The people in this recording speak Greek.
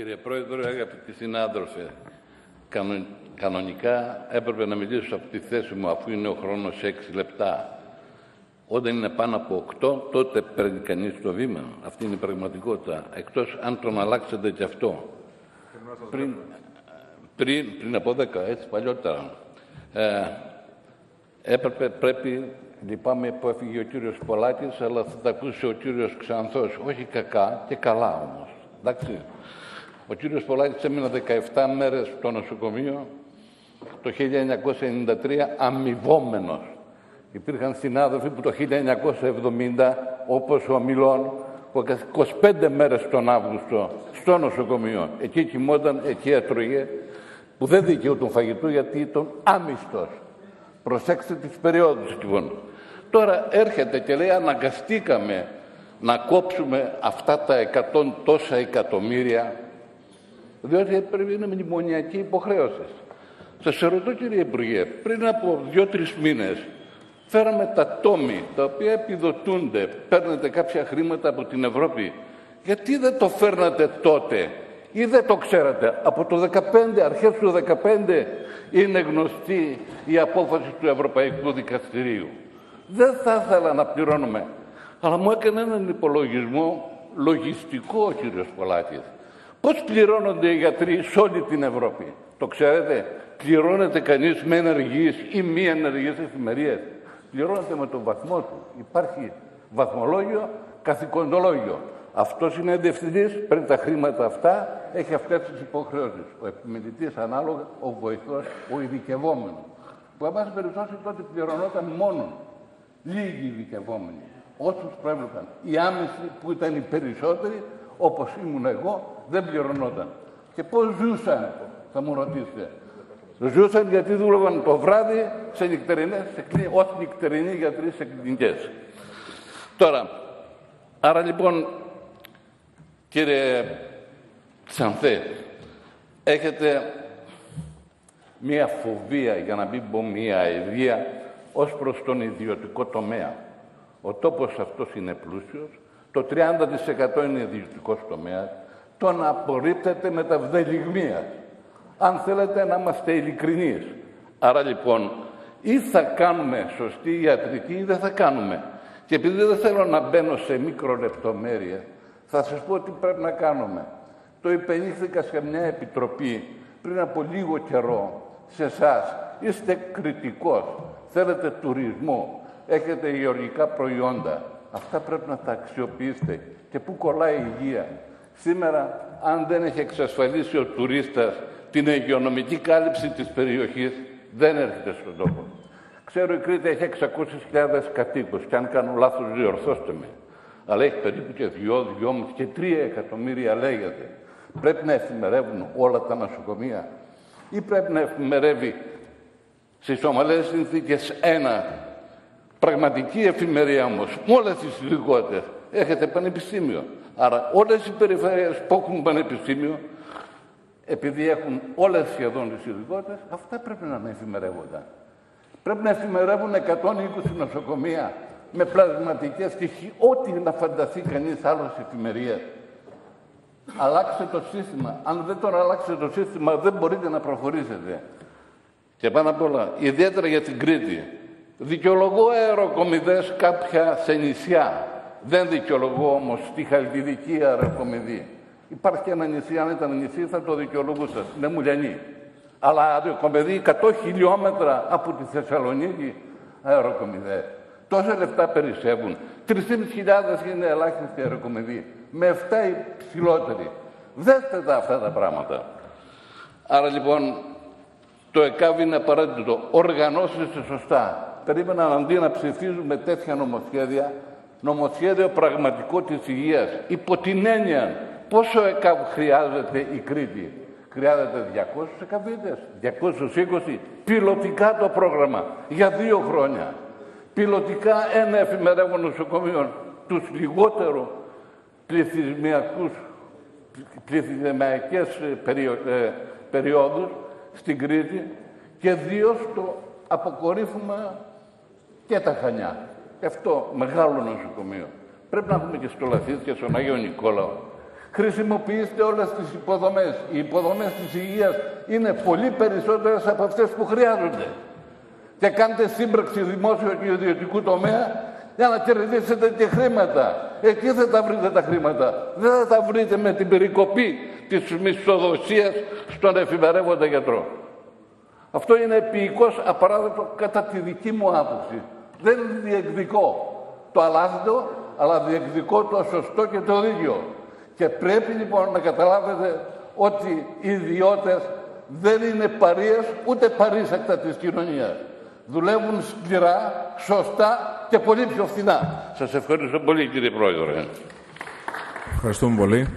Κύριε Πρόεδρε, αγαπητοί συνάδελφοι, κανονικά έπρεπε να μιλήσω από τη θέση μου αφού είναι ο χρόνος 6 λεπτά. Όταν είναι πάνω από 8, τότε παίρνει κανείς το βήμα. Αυτή είναι η πραγματικότητα. Εκτός αν τον αλλάξετε και αυτό. Πριν, πριν, πριν από 10, έτσι παλιότερα. Ε, έπρεπε, πρέπει, λυπάμαι που έφυγε ο κύριος Πολάκης, αλλά θα τα ακούσει ο κύριος Ξανθός. Όχι κακά και καλά όμως. Εντάξει. Ο κύριος Πολάκης έμεινε 17 μέρες στο νοσοκομείο το 1993 αμοιβόμενος. Υπήρχαν συνάδελφοι που το 1970, όπως ο Μιλών, που 25 μέρες τον Αύγουστο στο νοσοκομείο. Εκεί κοιμόταν, εκεί έτρωγε, που δεν δικαιούταν φαγητού γιατί ήταν άμυστος. Προσέξτε τις περιόδους λοιπόν. Τώρα έρχεται και λέει αναγκαστήκαμε να κόψουμε αυτά τα εκατόν τόσα εκατομμύρια διότι πρέπει να είναι μνημονιακή υποχρέωσης. Σας ρωτώ κύριε Υπουργέ, πριν από δύο-τρεις μήνες φέραμε τα τόμοι τα οποία επιδοτούνται, παίρνετε κάποια χρήματα από την Ευρώπη. Γιατί δεν το φέρνατε τότε ή δεν το ξέρατε; Από το 2015, αρχές του 2015 είναι γνωστή η απόφαση του Ευρωπαϊκού Δικαστηρίου. Δεν θα ήθελα να πληρώνουμε. Αλλά μου έκανε έναν υπολογισμό λογιστικό ο κύριος Πολάκης. Πώς πληρώνονται οι γιατροί σε όλη την Ευρώπη; Το ξέρετε, πληρώνεται κανείς με ενεργείς ή μη ενεργείς εφημερίες; Πληρώνεται με τον βαθμό του. Υπάρχει βαθμολόγιο, καθηκοντολόγιο. Αυτός είναι διευθυντής, παίρνει τα χρήματα αυτά, έχει αυτές τις υποχρεώσεις. Ο επιμελητής ανάλογα, ο βοηθός, ο ειδικευόμενος. Που, εν πάση περιπτώσει, τότε πληρωνόταν μόνο λίγοι ειδικευόμενοι. Όσους προέβλεπαν. Οι άμεσοι που ήταν οι περισσότεροι όπως ήμουν εγώ, δεν πληρωνόταν. Και πώς ζούσαν, θα μου ρωτήσετε. Ζούσαν γιατί δούλευαν το βράδυ σε νυχτερινές, σε κλι... ως νυχτερινοί γιατροί σε κλινικές. Τώρα, άρα λοιπόν, κύριε Ξανθέ, έχετε μία φοβία, για να μην πω μία αηδία, ως προς τον ιδιωτικό τομέα. Ο τόπος αυτός είναι πλούσιος, το 30% είναι ιδιωτικός τομέας, τον απορρίπτεται με τα βδελιγμία. Αν θέλετε να είμαστε ειλικρινείς. Άρα λοιπόν, ή θα κάνουμε σωστή ιατρική ή δεν θα κάνουμε. Και επειδή δεν θέλω να μπαίνω σε μικρολεπτομέρεια, θα σας πω τι πρέπει να κάνουμε. Το υπενήχθηκα σε μια επιτροπή πριν από λίγο καιρό σε εσάς. Είστε κριτικός, θέλετε τουρισμό, έχετε γεωργικά προϊόντα, Αυτά πρέπει να τα αξιοποιήσετε. Και πού κολλάει η υγεία. Σήμερα, αν δεν έχει εξασφαλίσει ο τουρίστας την υγειονομική κάλυψη της περιοχής, δεν έρχεται στον τόπο. Ξέρω η Κρήτη έχει 600.000 κατοίκους και αν κάνω λάθος διορθώστε με. Αλλά έχει περίπου και 2, 2,5 και 3 εκατομμύρια λέγεται. Πρέπει να εφημερεύουν όλα τα νοσοκομεία ή πρέπει να εφημερεύει στις ομαλές συνθήκες ένα Πραγματική εφημερία όμως, με όλες τις ειδικότητε, έχετε πανεπιστήμιο. Άρα όλες οι περιφέρειες που έχουν πανεπιστήμιο, επειδή έχουν όλες σχεδόν τις ειδικότητες, αυτά πρέπει να είναι εφημερεύοντα. Πρέπει να εφημερεύουν 120 νοσοκομεία με πλασματικές στοιχεία, ό,τι να φανταστεί κανείς άλλος εφημερίας. Αλλάξτε το σύστημα. Αν δεν τον αλλάξετε το σύστημα, δεν μπορείτε να προχωρήσετε. Και πάνω απ' όλα, ιδιαίτερα για την Κρήτη, Δικαιολογώ αεροκομιδές κάποια σε νησιά. Δεν δικαιολογώ όμως τη χαλκιδική αεροκομιδή. Υπάρχει ένα νησί, αν ήταν νησί θα το δικαιολογούσα. Είναι μουλιανή. Αλλά αεροκομιδή 100 χιλιόμετρα από τη Θεσσαλονίκη αεροκομιδές. Τόσα λεφτά περισσεύουν. 3.500 είναι ελάχιστη αεροκομιδή. Με 7 υψηλότερη. Δέστε τα αυτά τα πράγματα. Άρα λοιπόν το ΕΚΑΒ είναι απαραίτητο. Οργανώστε σωστά περίμεναν αντί να ψηφίζουμε τέτοια νομοσχέδια, νομοσχέδιο πραγματικό της υγείας, υπό την έννοια πόσο ΕΚΑΒ χρειάζεται η Κρήτη; Χρειάζεται 200 εκαβίδες, 220, πιλωτικά το πρόγραμμα για δύο χρόνια. Πιλωτικά ένα εφημερεύον νοσοκομείο, τους λιγότερο πληθυσμιακούς, πληθυσμιακές περιο, ε, περιόδους στην Κρήτη και δύο στο αποκορύφωμα και τα Χανιά. Και αυτό μεγάλο νοσοκομείο. Πρέπει να έχουμε και στο Λαθίδ και στον Άγιο Νικόλαο. Χρησιμοποιήστε όλες τις υποδομές. Οι υποδομές της υγείας είναι πολύ περισσότερες από αυτές που χρειάζονται. Και κάντε σύμπραξη δημόσιο και ιδιωτικού τομέα για να κερδίσετε και χρήματα. Εκεί δεν τα βρείτε τα χρήματα. Δεν θα τα βρείτε με την περικοπή της μισθοδοσίας στον εφημερεύοντα γιατρό. Αυτό είναι επίοικος απαράδεκτο κατά τη δική μου άποψη. Δεν διεκδικώ το αλάθητο, αλλά διεκδικώ το σωστό και το ίδιο. Και πρέπει λοιπόν να καταλάβετε ότι οι ιδιώτες δεν είναι παρείες ούτε παρήσακτα της κοινωνίας. Δουλεύουν σκληρά, σωστά και πολύ πιο φθηνά. Σας ευχαριστώ πολύ κύριε Πρόεδρε. Ευχαριστούμε πολύ.